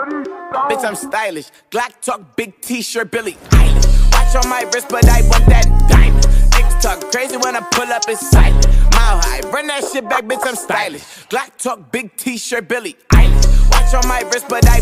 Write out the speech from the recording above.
Bitch, I'm stylish. Glock talk, big t-shirt, Billie Eilish. Watch on my wrist, but I want that diamond. Niggas talk crazy when I pull up, in silent. Mile high, run that shit back, bitch, I'm stylish. Glock talk, big t-shirt, Billie Eilish. Watch on my wrist, but I